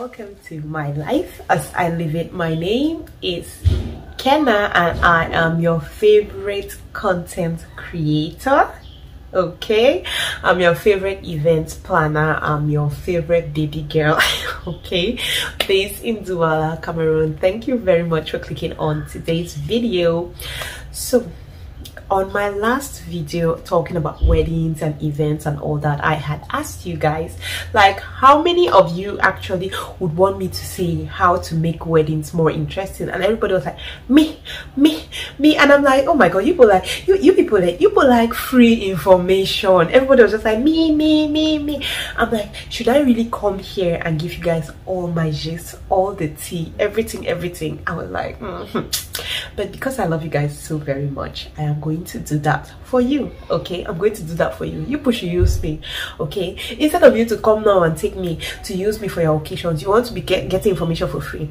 welcome to my life as I live it. My name is Kenna and I am your favorite content creator. Okay, I'm your favorite event planner. I'm your favorite baby girl. okay, based in Douala, Cameroon. Thank you very much for clicking on today's video. So, on my last video talking about weddings and events and all that i had asked you guys like how many of you actually would want me to see how to make weddings more interesting? And everybody was like me me me. And i'm like oh my god you people like you, you people like you people like free information. Everybody was just like me me me me. I'm like should i really come here and give you guys all my gist all the tea everything everything? I was like mm -hmm but because i love you guys so very much i am going to do that for you okay? I'm going to do that for you. You push you use me okay? Instead of you to come now and take me to use me for your occasions you want to be get, getting information for free.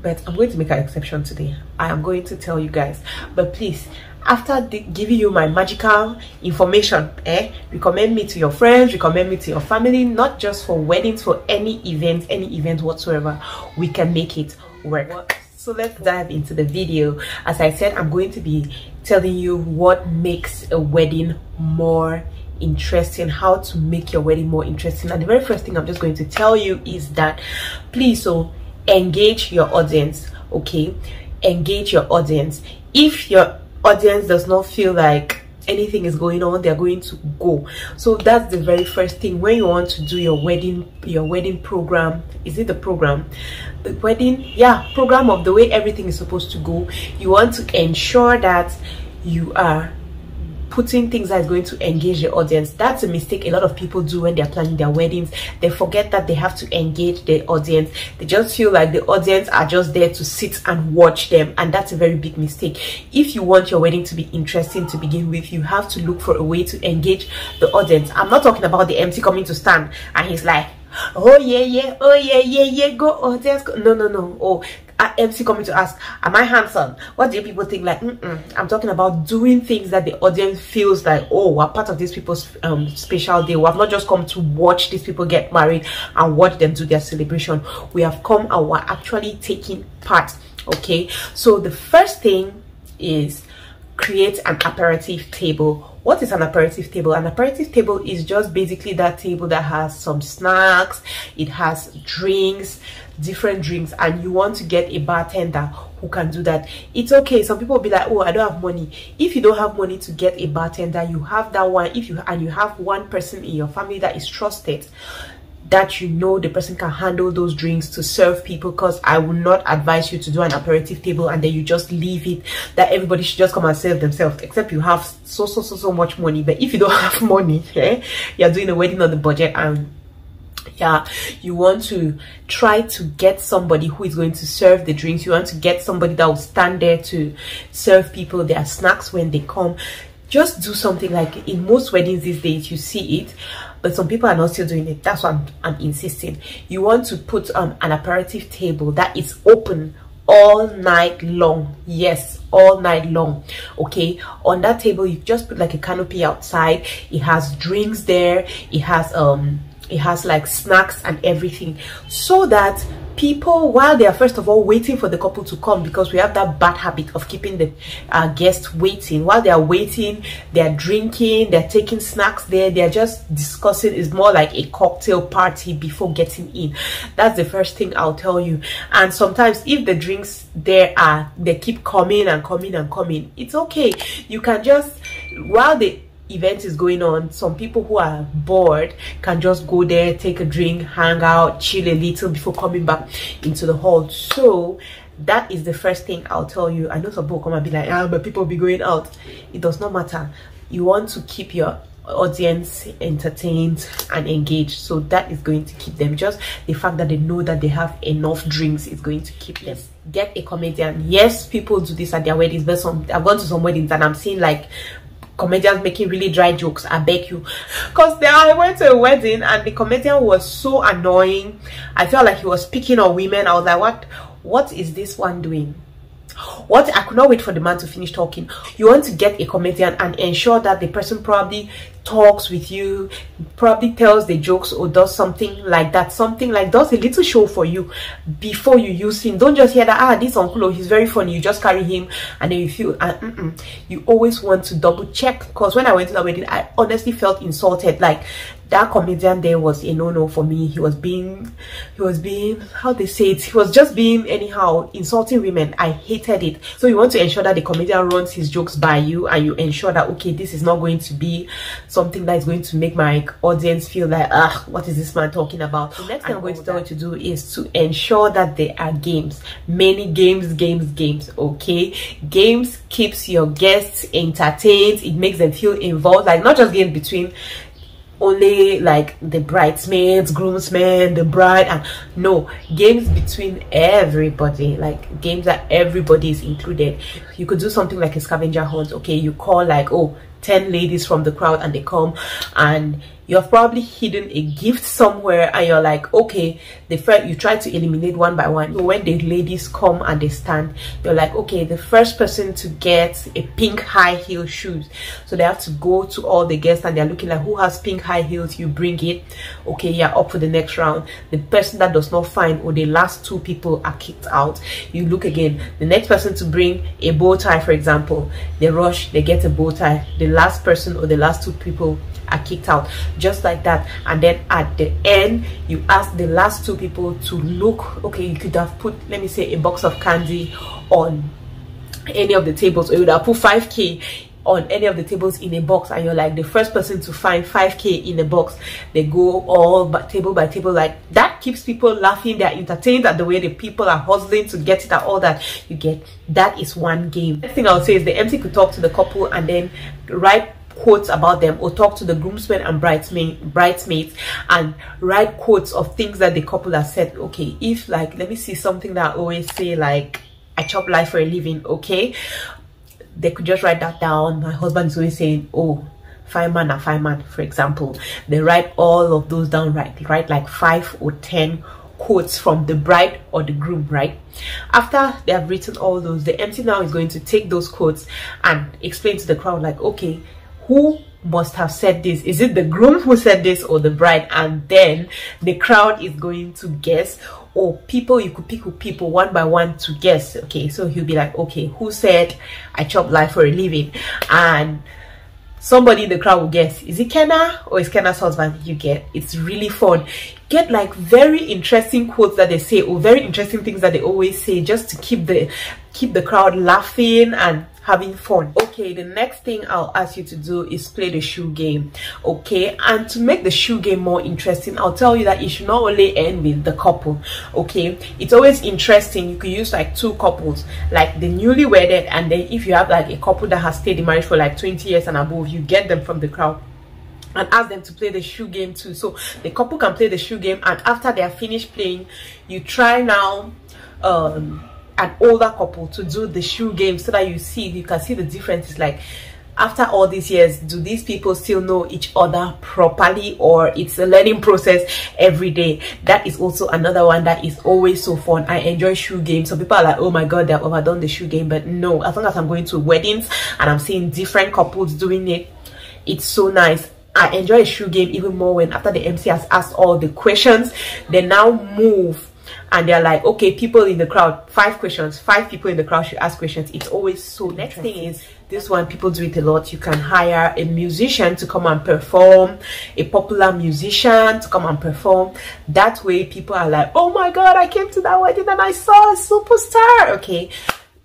But i'm going to make an exception today. I am going to tell you guys. But please after giving you my magical information eh recommend me to your friends recommend me to your family not just for weddings for any event any event whatsoever we can make it work so let's dive into the video. As i said i'm going to be telling you what makes a wedding more interesting how to make your wedding more interesting. And the very first thing i'm just going to tell you is that please so engage your audience okay? Engage your audience. If your audience does not feel like anything is going on they're going to go. So that's the very first thing. When you want to do your wedding your wedding program is it the program? The wedding yeah program of the way everything is supposed to go. You want to ensure that you are putting things that is going to engage the audience. That's a mistake a lot of people do when they're planning their weddings. They forget that they have to engage the audience. They just feel like the audience are just there to sit and watch them and that's a very big mistake. If you want your wedding to be interesting to begin with you have to look for a way to engage the audience. I'm not talking about the MC coming to stand and he's like oh yeah yeah oh yeah yeah yeah go audience go. no no no. Oh MC coming to ask, Am I handsome? What do people think? Like, mm -mm. I'm talking about doing things that the audience feels like, oh, we're part of these people's um, special day. We have not just come to watch these people get married and watch them do their celebration. We have come and we're actually taking part. Okay, so the first thing is create an aperitif table what is an aperitif table? An aperitif table is just basically that table that has some snacks it has drinks different drinks and you want to get a bartender who can do that. It's okay. Some people be like oh i don't have money. If you don't have money to get a bartender you have that one if you and you have one person in your family that is trusted that you know the person can handle those drinks to serve people because I will not advise you to do an aperitif table and then you just leave it that everybody should just come and serve themselves except you have so so so so much money. But if you don't have money eh, you're doing a wedding on the budget and yeah you want to try to get somebody who is going to serve the drinks. You want to get somebody that will stand there to serve people their snacks when they come just do something like in most weddings these days you see it but some people are not still doing it. That's why i'm, I'm insisting. You want to put um, an aperitif table that is open all night long. Yes all night long. Okay on that table you just put like a canopy outside. It has drinks there. It has um it has like snacks and everything so that people while they are first of all waiting for the couple to come because we have that bad habit of keeping the uh, guests waiting. While they are waiting they're drinking they're taking snacks there they're just discussing. It's more like a cocktail party before getting in. That's the first thing i'll tell you. And sometimes if the drinks there are they keep coming and coming and coming it's okay. You can just while they event is going on some people who are bored can just go there take a drink hang out chill a little before coming back into the hall. So that is the first thing i'll tell you. I know some people come and be like ah but people be going out. It does not matter. You want to keep your audience entertained and engaged. So that is going to keep them. Just the fact that they know that they have enough drinks is going to keep them. Get a comedian. Yes people do this at their weddings but some i've gone to some weddings and i'm seeing like comedians making really dry jokes i beg you. Because there i went to a wedding and the comedian was so annoying. I felt like he was picking on women. I was like what what is this one doing what i could not wait for the man to finish talking you want to get a comedian and ensure that the person probably talks with you probably tells the jokes or does something like that something like does a little show for you before you use him don't just hear that ah this uncle oh, he's very funny you just carry him and then you feel uh, mm -mm. you always want to double check because when i went to the wedding i honestly felt insulted like that comedian there was a no-no for me. He was being he was being how they say it? He was just being anyhow insulting women. I hated it. So you want to ensure that the comedian runs his jokes by you and you ensure that okay this is not going to be something that is going to make my audience feel like ah what is this man talking about? The next thing i'm going to tell you to do is to ensure that there are games. Many games games games okay? Games keeps your guests entertained. It makes them feel involved. Like not just games between only like the bridesmaids groomsmen the bride and no games between everybody like games that everybody is included. You could do something like a scavenger hunt. Okay you call like oh 10 ladies from the crowd and they come and you've probably hidden a gift somewhere and you're like okay the first you try to eliminate one by one. When the ladies come and they stand you're like okay the first person to get a pink high heel shoes. So they have to go to all the guests and they're looking like who has pink high heels? You bring it. Okay you're up for the next round. The person that does not find or the last two people are kicked out. You look again. The next person to bring a bow tie for example they rush they get a bow tie. The last person or the last two people are kicked out. Just like that. And then at the end you ask the last two people to look. Okay you could have put let me say a box of candy on any of the tables. Or you would have put 5k on any of the tables in a box. And you're like the first person to find 5k in a box. They go all but table by table. Like that keeps people laughing. They're entertained at the way the people are hustling to get it at all that. You get that is one game. Next thing i'll say is the mc could talk to the couple. And then write quotes about them or talk to the groomsmen and bridesmaid, bridesmaids and write quotes of things that the couple has said. Okay if like let me see something that I always say like I chop life for a living okay? They could just write that down. My husband is always saying oh fine man and fine man for example. They write all of those down right? Write like five or ten quotes from the bride or the groom right? After they have written all those the MC now is going to take those quotes and explain to the crowd like okay who must have said this? Is it the groom who said this or the bride? And then the crowd is going to guess or people you could pick with people one by one to guess. Okay so he'll be like okay who said i chop life for a living? And somebody in the crowd will guess is it kenna or is kenna's husband? You get it's really fun get like very interesting quotes that they say or very interesting things that they always say just to keep the keep the crowd laughing and having fun. Okay the next thing i'll ask you to do is play the shoe game. Okay and to make the shoe game more interesting i'll tell you that it should not only end with the couple. Okay it's always interesting. You could use like two couples like the newly wedded and then if you have like a couple that has stayed in marriage for like 20 years and above you get them from the crowd and ask them to play the shoe game too. So the couple can play the shoe game and after they are finished playing you try now um an older couple to do the shoe game so that you see you can see the differences like after all these years do these people still know each other properly or it's a learning process every day? That is also another one that is always so fun. I enjoy shoe games. Some people are like oh my god they've overdone the shoe game but no as long as i'm going to weddings and i'm seeing different couples doing it it's so nice I enjoy a shoe game even more when after the MC has asked all the questions, they now move and they're like okay people in the crowd five questions five people in the crowd should ask questions. It's always so next thing is this one people do it a lot. You can hire a musician to come and perform a popular musician to come and perform. That way people are like oh my god i came to that wedding and i saw a superstar. Okay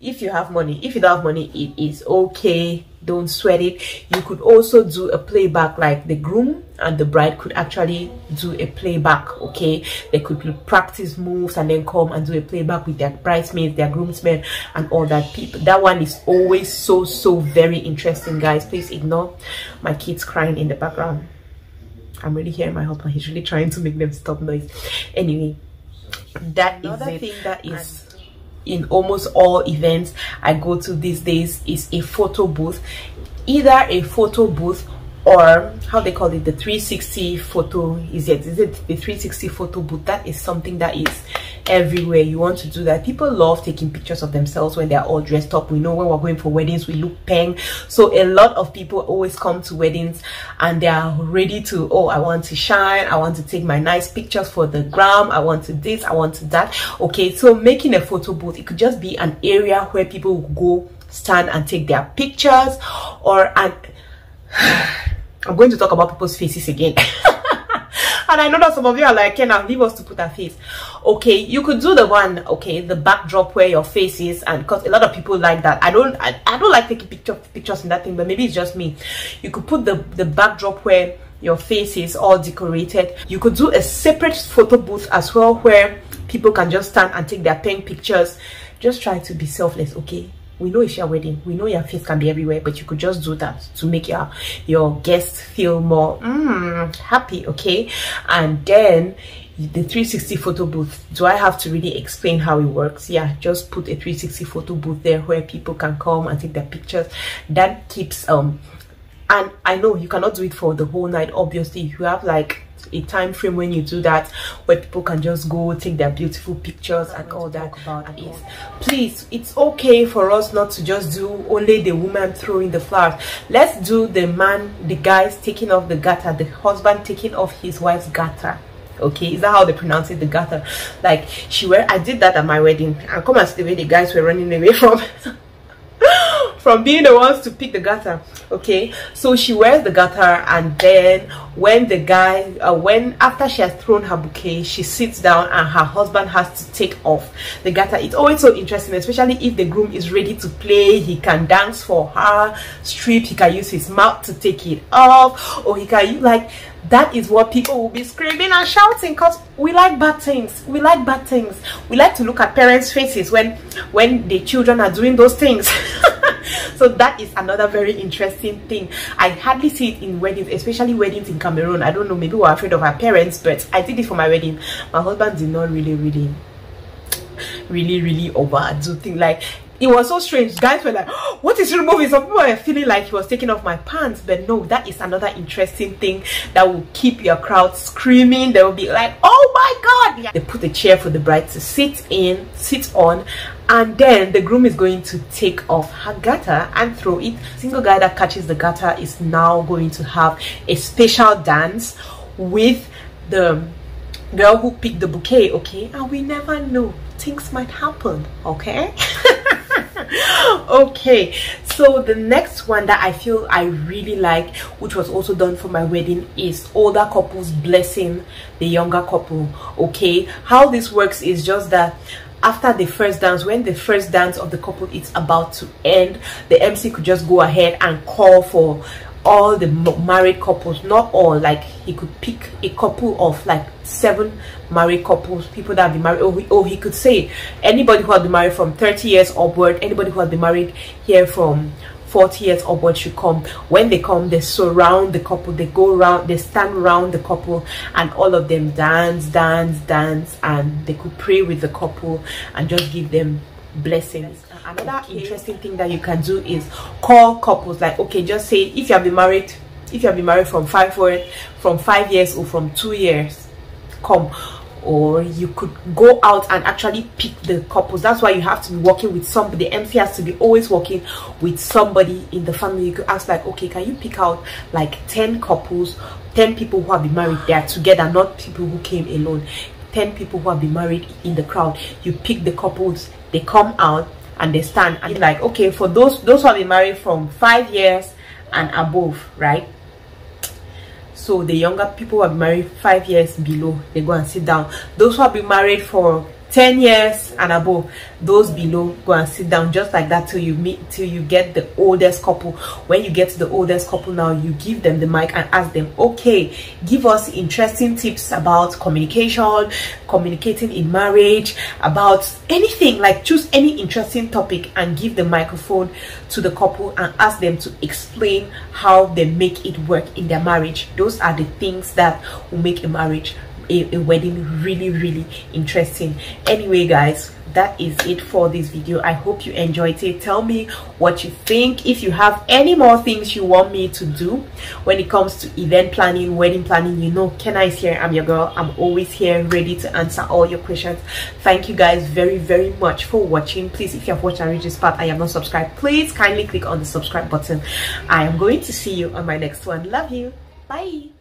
if you have money if you don't have money it is okay. Don't sweat it. You could also do a playback like the groom and the bride could actually do a playback okay? They could practice moves and then come and do a playback with their bridesmaids their groomsmen and all that people that one is always so so very interesting guys. Please ignore my kids crying in the background. I'm really hearing my husband. He's really trying to make them stop noise. Anyway that Another is thing that is in almost all events I go to these days is a photo booth. Either a photo booth or how they call it the 360 photo is it is it the 360 photo booth that is something that is everywhere you want to do that people love taking pictures of themselves when they're all dressed up we know when we're going for weddings we look peng so a lot of people always come to weddings and they are ready to oh i want to shine i want to take my nice pictures for the gram i want to this i want to that okay so making a photo booth it could just be an area where people go stand and take their pictures or and i'm going to talk about people's faces again and I know that some of you are like, can I leave us to put our face? Okay, you could do the one, okay, the backdrop where your face is, and because a lot of people like that. I don't, I, I don't like taking picture, pictures in that thing, but maybe it's just me. You could put the the backdrop where your face is all decorated. You could do a separate photo booth as well where people can just stand and take their pen pictures. Just try to be selfless, okay? We know it's your wedding. We know your face can be everywhere but you could just do that to make your your guests feel more mm, happy okay? And then the 360 photo booth do i have to really explain how it works? Yeah just put a 360 photo booth there where people can come and take their pictures. That keeps um and i know you cannot do it for the whole night obviously. You have like a time frame when you do that where people can just go take their beautiful pictures and all that. about is please it's okay for us not to just do only the woman throwing the flowers. Let's do the man the guys taking off the garter the husband taking off his wife's garter okay? Is that how they pronounce it the garter like she wear i did that at my wedding. I come and see the way the guys were running away from from being the ones to pick the garter okay? So she wears the garter and then when the guy uh, when after she has thrown her bouquet she sits down and her husband has to take off the garter it's always so interesting especially if the groom is ready to play he can dance for her strip he can use his mouth to take it off or he can like that is what people will be screaming and shouting because we like bad things we like bad things. We like to look at parents faces when when the children are doing those things so that is another very interesting thing. I hardly see it in weddings especially weddings in cameroon. I don't know maybe we're afraid of our parents but i did it for my wedding. My husband did not really really really really overdo thing. Like it was so strange. Guys were like oh, what is removing some people were feeling like he was taking off my pants but no that is another interesting thing that will keep your crowd screaming. They will be like oh my god! Yeah. they put a chair for the bride to sit in sit on and then the groom is going to take off her garter and throw it. Single guy that catches the garter is now going to have a special dance with the girl who picked the bouquet okay? And we never know. Things might happen okay okay so the next one that i feel i really like which was also done for my wedding is older couples blessing the younger couple okay? How this works is just that after the first dance when the first dance of the couple is about to end the mc could just go ahead and call for all the married couples not all like he could pick a couple of like seven married couples people that have been married or he, he could say anybody who had been married from 30 years upward anybody who had been married here from 40 years upward should come. When they come they surround the couple they go around they stand around the couple and all of them dance dance dance and they could pray with the couple and just give them blessings another interesting thing that you can do is call couples like okay just say if you have been married if you have been married from five four from five years or from two years come. Or you could go out and actually pick the couples. That's why you have to be working with somebody. The mc has to be always working with somebody in the family. You could ask like okay can you pick out like 10 couples 10 people who have been married? They are together not people who came alone. 10 people who have been married in the crowd. You pick the couples. They come out and they stand and like okay for those those who have been married from five years and above right? So the younger people who have married five years below they go and sit down. Those who have been married for 10 years and above those below go and sit down just like that till you meet till you get the oldest couple. When you get to the oldest couple now you give them the mic and ask them okay give us interesting tips about communication communicating in marriage about anything like choose any interesting topic and give the microphone to the couple and ask them to explain how they make it work in their marriage. Those are the things that will make a marriage a, a wedding really really interesting. Anyway guys that is it for this video. I hope you enjoyed it. Tell me what you think. If you have any more things you want me to do when it comes to event planning wedding planning you know kenna is here. I'm your girl. I'm always here ready to answer all your questions. Thank you guys very very much for watching. Please if you have watched and reached this part i am not subscribed. Please kindly click on the subscribe button. I am going to see you on my next one. Love you. Bye